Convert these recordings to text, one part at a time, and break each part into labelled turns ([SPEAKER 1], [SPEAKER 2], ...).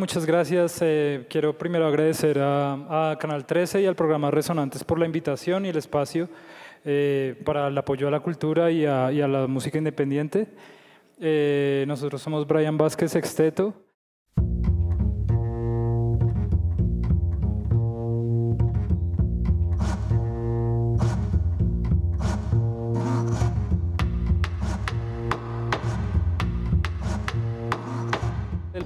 [SPEAKER 1] muchas gracias. Eh, quiero primero agradecer a, Canal 13 y al programa Resonantes por la invitación y el espacio eh, para el apoyo a la cultura y a, la música independiente. Eh, nosotros somos Brian Vázquez Sexteto.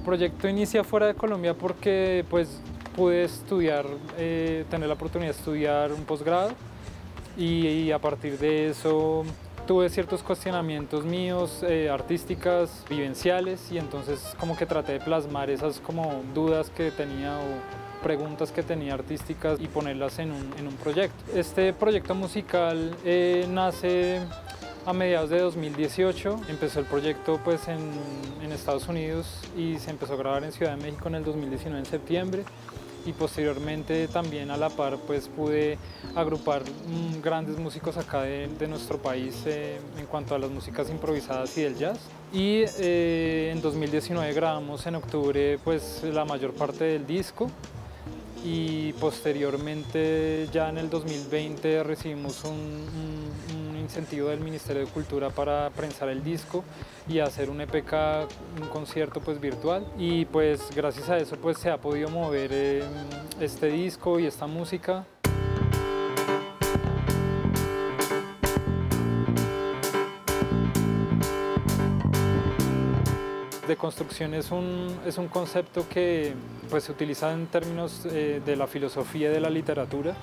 [SPEAKER 1] Proyecto inicia fuera de Colombia porque pues pude estudiar, eh, tener la oportunidad de estudiar un posgrado y, a partir de eso tuve ciertos cuestionamientos míos, eh, artísticas, vivenciales y entonces como que traté de plasmar esas como dudas que tenía o preguntas que tenía artísticas y ponerlas en un, en un proyecto. Este proyecto musical eh, nace a mediados de 2018. Empezó el proyecto pues en, en, Estados Unidos y se empezó a grabar en Ciudad de México en el 2019 en septiembre y posteriormente también a la par pues pude agrupar mm, grandes músicos acá de, nuestro país eh, en cuanto a las músicas improvisadas y del jazz y eh, en 2019 grabamos en octubre pues la mayor parte del disco y posteriormente ya en el 2020 recibimos un, incentivo del Ministerio de Cultura para prensar el disco y hacer un EPK, un concierto pues virtual y pues gracias a eso pues se ha podido mover eh, este disco y esta música. de construcción es un, es un concepto que pues, se utiliza en términos eh, de la filosofía de la literatura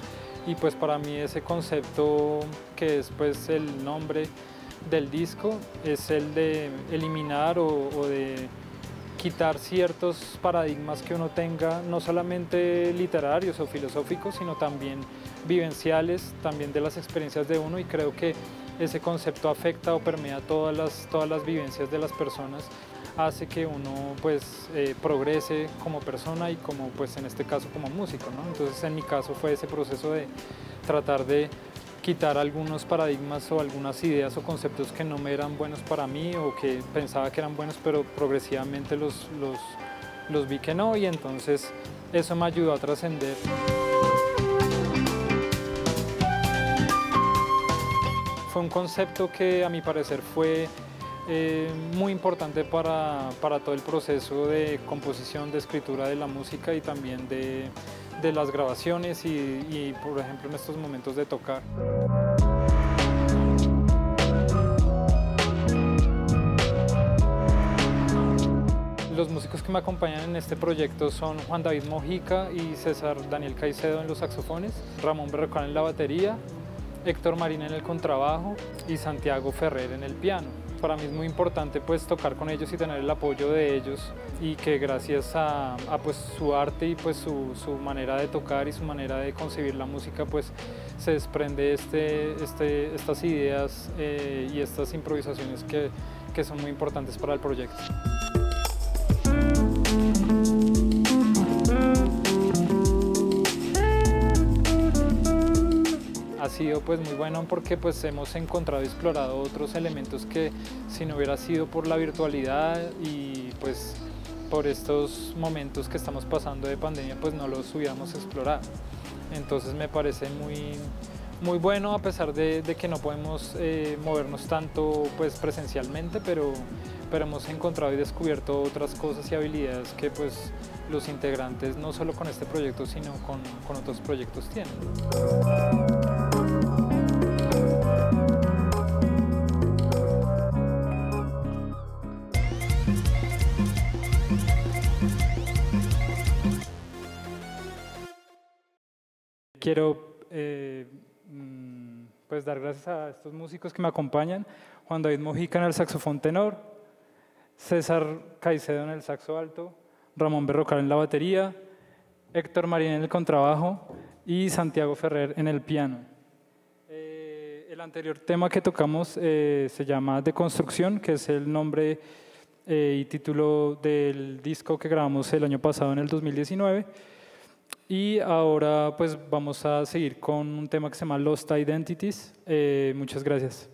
[SPEAKER 1] y pues para mí ese concepto que es pues el nombre del disco es el de eliminar o, o de quitar ciertos paradigmas que uno tenga, no solamente literarios o filosóficos, sino también vivenciales, también de las experiencias de uno. Y creo que ese concepto afecta o permea todas las, todas las vivencias de las personas hace que uno pues eh, progrese como persona y como pues en este caso como músico, ¿no? Entonces en mi caso fue ese proceso de tratar de quitar algunos paradigmas o algunas ideas o conceptos que no me eran buenos para mí o que pensaba que eran buenos pero progresivamente los, los, los vi que no y entonces eso me ayudó a trascender. Fue un concepto que a mi parecer fue eh, muy importante para, para, todo el proceso de composición, de escritura de la música y también de, de las grabaciones y, por ejemplo, en estos momentos de tocar. Los músicos que me acompañan en este proyecto son Juan David Mojica y César Daniel Caicedo en los saxofones, Ramón Berrocán en la batería, Héctor Marín en el contrabajo y Santiago Ferrer en el piano para mí es muy importante pues tocar con ellos y tener el apoyo de ellos y que gracias a, pues su arte y pues su, su, manera de tocar y su manera de concebir la música pues se desprende este, este, estas ideas eh, y estas improvisaciones que, que son muy importantes para el proyecto. Ha sido pues muy bueno porque pues hemos encontrado y explorado otros elementos que si no hubiera sido por la virtualidad y pues por estos momentos que estamos pasando de pandemia pues no los hubiéramos explorado. Entonces me parece muy, muy bueno a pesar de, que no podemos eh, movernos tanto pues presencialmente, pero, pero hemos encontrado y descubierto otras cosas y habilidades que pues los integrantes no solo con este proyecto sino con, con otros proyectos tienen. Quiero eh, mm, pues dar gracias a estos músicos que me acompañan, Juan David Mojica en el saxofón tenor, César Caicedo en el saxo alto, Ramón Berrocal en la batería, Héctor Marín en el contrabajo y Santiago Ferrer en el piano. Eh, el anterior tema que tocamos eh, se llama Deconstrucción, que es el nombre y título del disco que grabamos el año pasado en el 2019. Y ahora pues vamos a seguir con un tema que se llama Lost Identities. Eh, muchas gracias.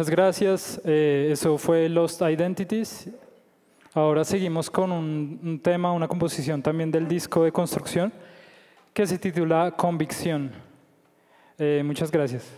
[SPEAKER 1] Muchas gracias. Eh, eso fue Lost Identities. Ahora seguimos con un, tema, una composición también del disco de construcción que se titula Convicción. Eh, muchas gracias.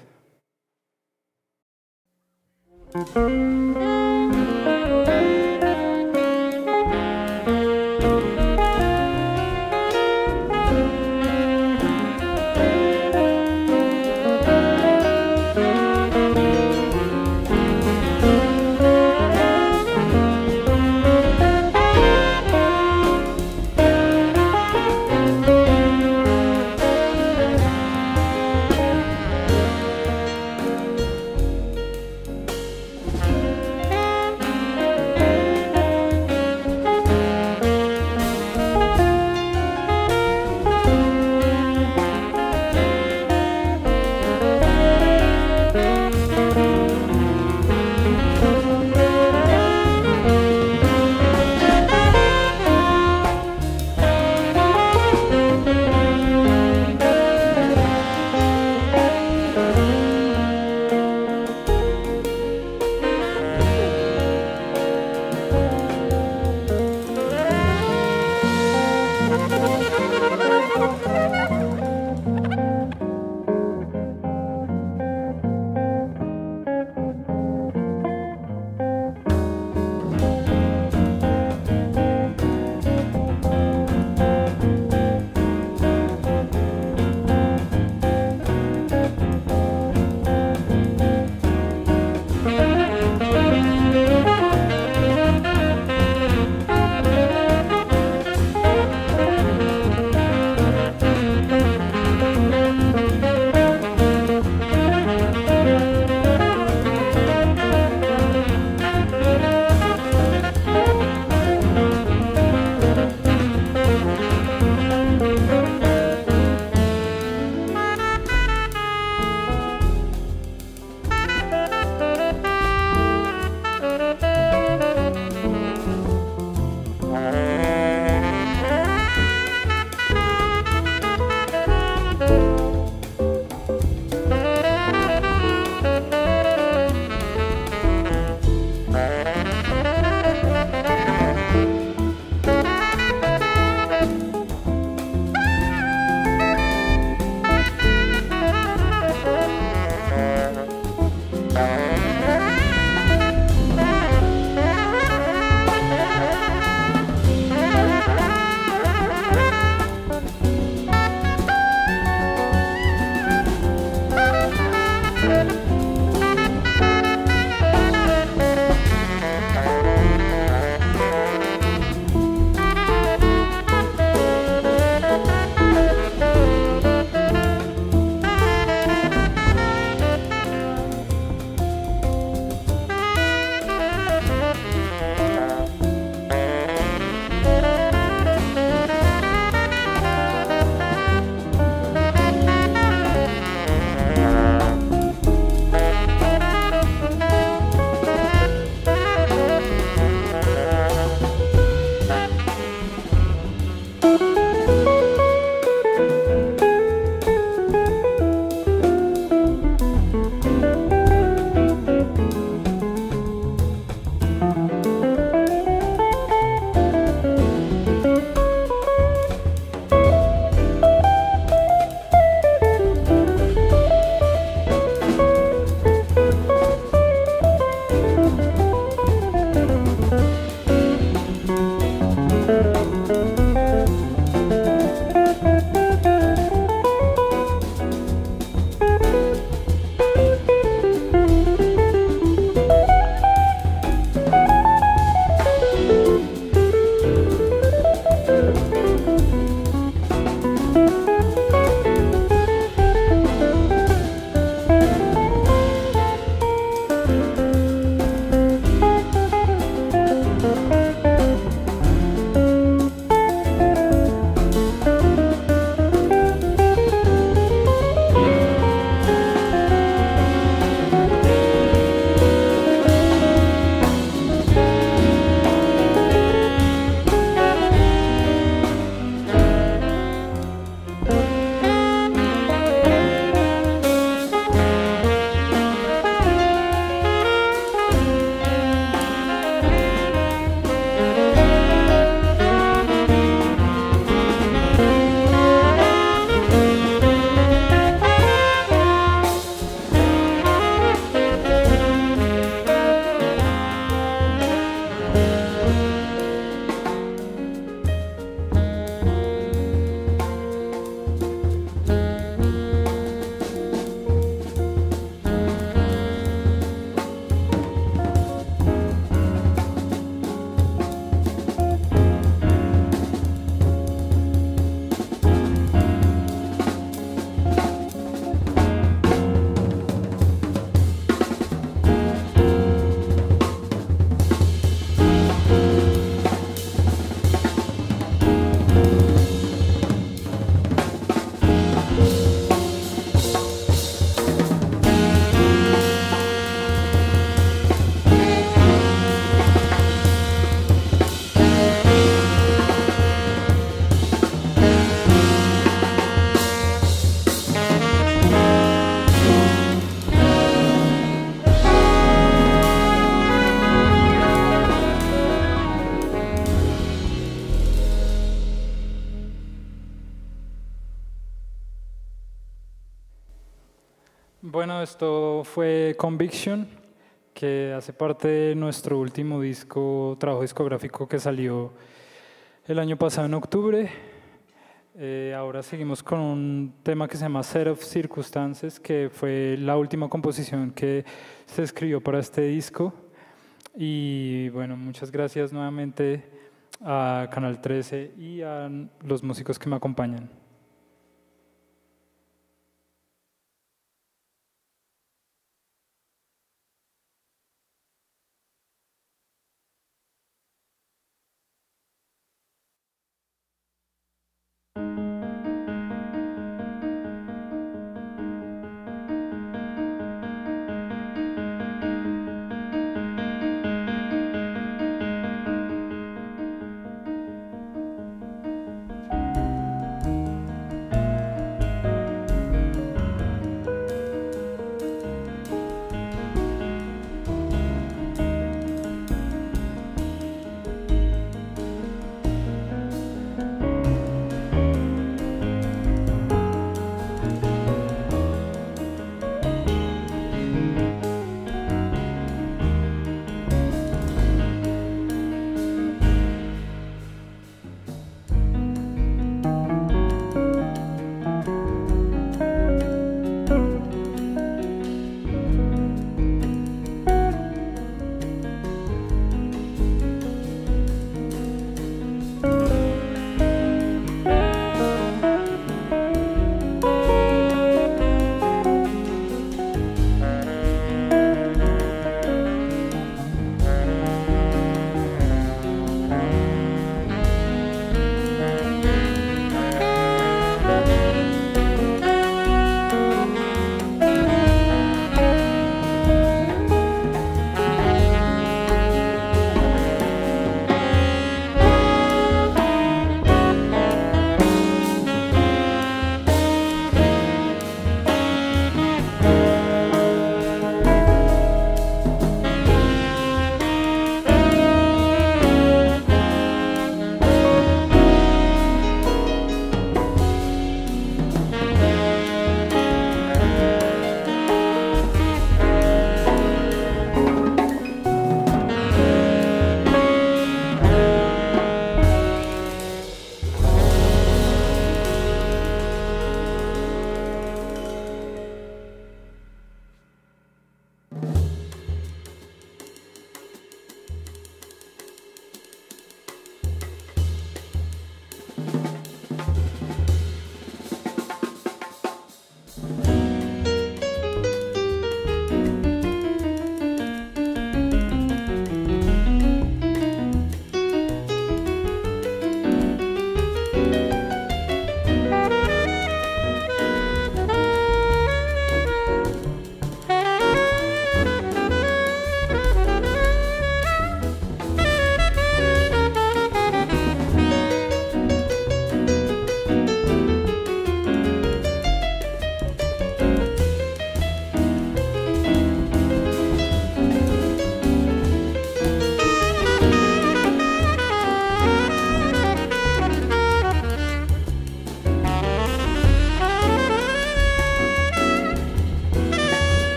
[SPEAKER 1] Esto fue Conviction, que hace parte de nuestro último disco, trabajo discográfico que salió el año pasado en octubre. Eh, ahora seguimos con un tema que se llama Set of Circumstances, que fue la última composición que se escribió para este disco. Y bueno, muchas gracias nuevamente a Canal 13 y a los músicos que me acompañan.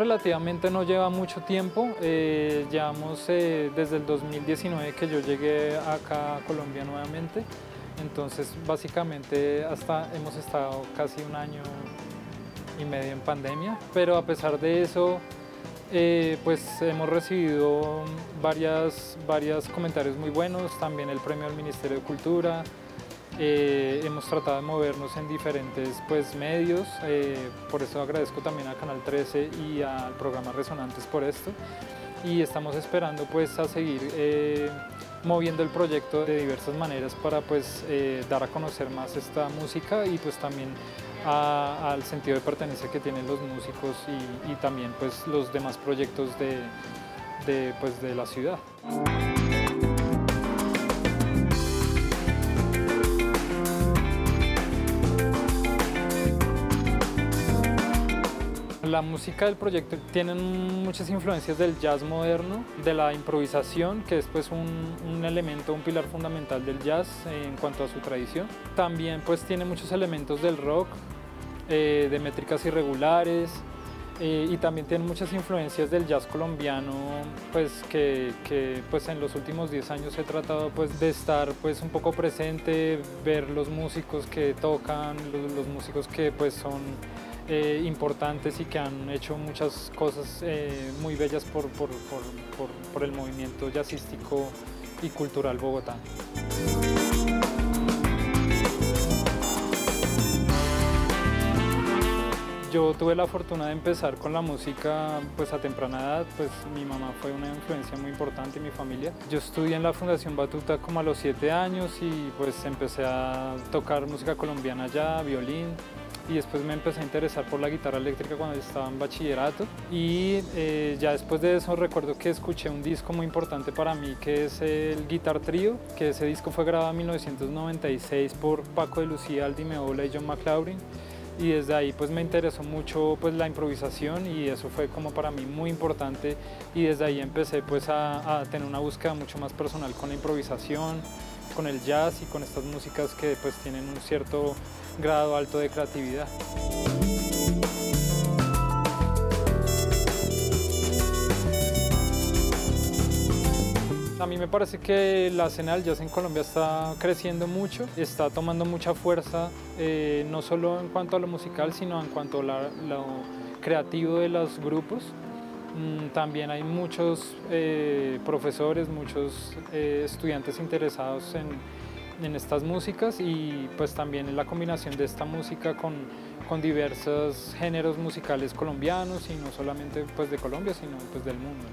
[SPEAKER 1] Relativamente no lleva mucho tiempo, eh, llevamos eh, desde el 2019 que yo llegué acá a Colombia nuevamente, entonces básicamente hasta hemos estado casi un año y medio en pandemia, pero a pesar de eso eh, pues hemos recibido varias, varios comentarios muy buenos, también el premio al Ministerio de Cultura, eh, hemos tratado de movernos en diferentes pues, medios, eh, por eso agradezco también a Canal 13 y al programa Resonantes por esto. Y estamos esperando pues, a seguir eh, moviendo el proyecto de diversas maneras para pues, dar a conocer más esta música y pues, también al sentido de pertenencia que tienen los músicos y, también pues, los demás proyectos de, pues, de la ciudad. La música del proyecto tiene muchas influencias del jazz moderno, de la improvisación, que es pues un, elemento, un pilar fundamental del jazz en cuanto a su tradición. También pues tiene muchos elementos del rock, eh, de métricas irregulares, eh, y también tiene muchas influencias del jazz colombiano, pues que, pues en los últimos 10 años he tratado pues de estar pues un poco presente, ver los músicos que tocan, los, los músicos que pues son eh, importantes y que han hecho muchas cosas eh, muy bellas por, por, por, por, el movimiento jazzístico y cultural Bogotá. Yo tuve la fortuna de empezar con la música pues a temprana edad, pues mi mamá fue una influencia muy importante en mi familia. Yo estudié en la Fundación Batuta como a los siete años y pues empecé a tocar música colombiana ya, violín, y después me empecé a interesar por la guitarra eléctrica cuando estaba en bachillerato. Y eh, ya después de eso recuerdo que escuché un disco muy importante para mí que es el Guitar Trio, que ese disco fue grabado en 1996 por Paco de Lucía, Aldi Meola y John McLaurin. Y desde ahí pues me interesó mucho pues la improvisación y eso fue como para mí muy importante. Y desde ahí empecé pues a, a tener una búsqueda mucho más personal con la improvisación, con el jazz y con estas músicas que pues tienen un cierto grado alto de creatividad. A mí me parece que la escena del jazz en Colombia está creciendo mucho, está tomando mucha fuerza, eh, no solo en cuanto a lo musical, sino en cuanto a lo creativo de los grupos. Mm, también hay muchos eh, profesores, muchos eh, estudiantes interesados en, en estas músicas y pues también en la combinación de esta música con, con diversos géneros musicales colombianos y no solamente pues de Colombia sino pues del mundo.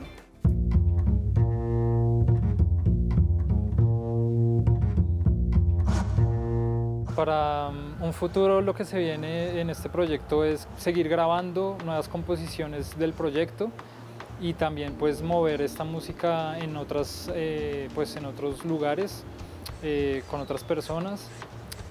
[SPEAKER 1] Para um, un futuro lo que se viene en este proyecto es seguir grabando nuevas composiciones del proyecto y también pues mover esta música en, otras, eh, pues, en otros lugares eh, con otras personas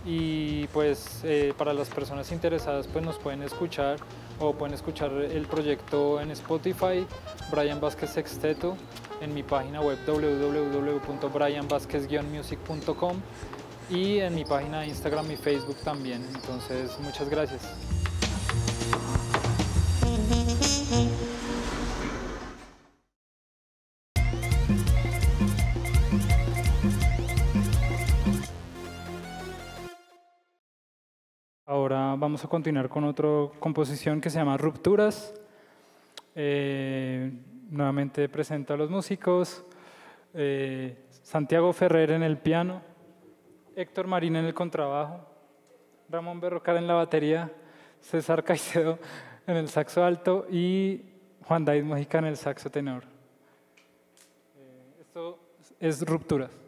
[SPEAKER 1] y pues eh, para las personas interesadas pues nos pueden escuchar o pueden escuchar el proyecto en Spotify, Brian Vázquez Sexteto, en mi página web www.brianvázquez-music.com y en mi página de Instagram y Facebook también. Entonces, muchas gracias. Ahora vamos a continuar con otra composición que se llama Rupturas. Eh, nuevamente presento a los músicos. Eh, Santiago Ferrer en el piano, Héctor Marín en el contrabajo, Ramón Berrocar en la batería, César Caicedo en el saxo alto y Juan David Mojica en el saxo tenor. Eh, esto es Rupturas.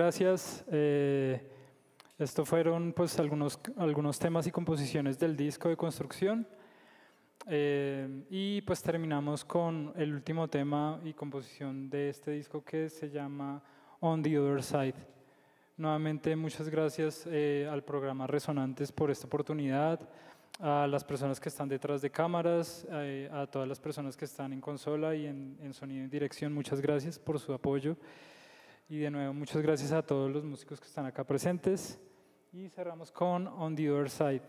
[SPEAKER 1] Gracias. Eh, estos fueron pues algunos, algunos temas y composiciones del disco de construcción. Eh, y pues terminamos con el último tema y composición de este disco que se llama On the Other Side. Nuevamente muchas gracias eh, al programa Resonantes por esta oportunidad, a las personas que están detrás de cámaras, a todas las personas que están en consola y en, en sonido y dirección, muchas gracias por su apoyo. Y de nuevo, muchas gracias a todos los músicos que están acá presentes. Y cerramos con On the Other Side.